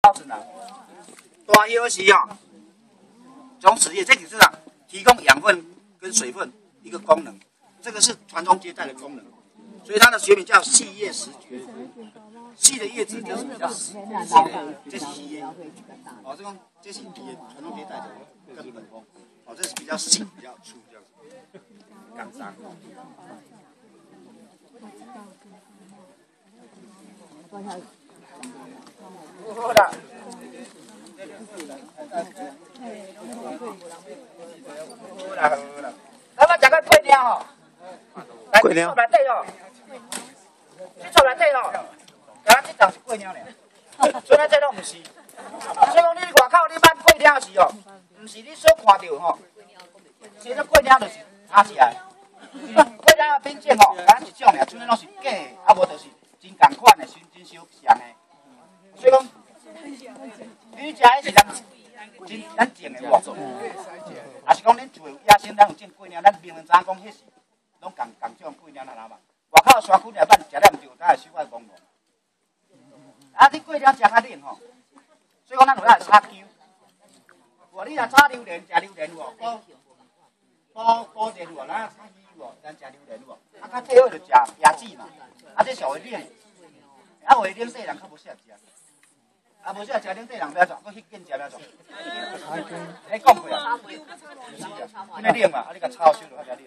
稻子呢，大叶时啊，种子叶这只是啊，提供养分跟水分一个功能，这个是传宗接代的功能，所以它的学名叫细叶石蕨。细的叶子就是比较细的，这是细叶。哦，这个这是叶传宗接代的根本哦。哦，这是比较细、比较粗这样子，干伤。好啦，好啦好啦，咱们食个桂鸟吼，桂鸟来底哦，这厝内底哦，咱这张是桂鸟咧，所以这拢毋是。所以讲你外口你捌桂鸟是哦，毋是你所看到吼，其实桂鸟就是查起来，桂鸟的品种吼，咱一种俩，像拢是假的，啊无就是真共款的，真真相像的。所以讲，你食的是咱真咱种的无？也是讲恁厝野生，咱有种桂鸟，咱明明知影讲迄是拢共共种桂鸟，哪哪嘛？外口山区内板食了毋着，咱会手爱讲无？啊，你桂鸟食较冷吼，所以讲咱有爱插球。无你若炒榴莲，食榴莲有无？煲煲煲莲有无？咱炒鱼有无？咱食榴莲有无？啊，较最好就食椰子嘛，啊，这上会冷，啊，会冷细人较无适合食。啊，无需要食冷细人不要怎，我去见食不要做。你讲过啊？是啊，因为冷嘛，啊，你甲炒烧就较较冷。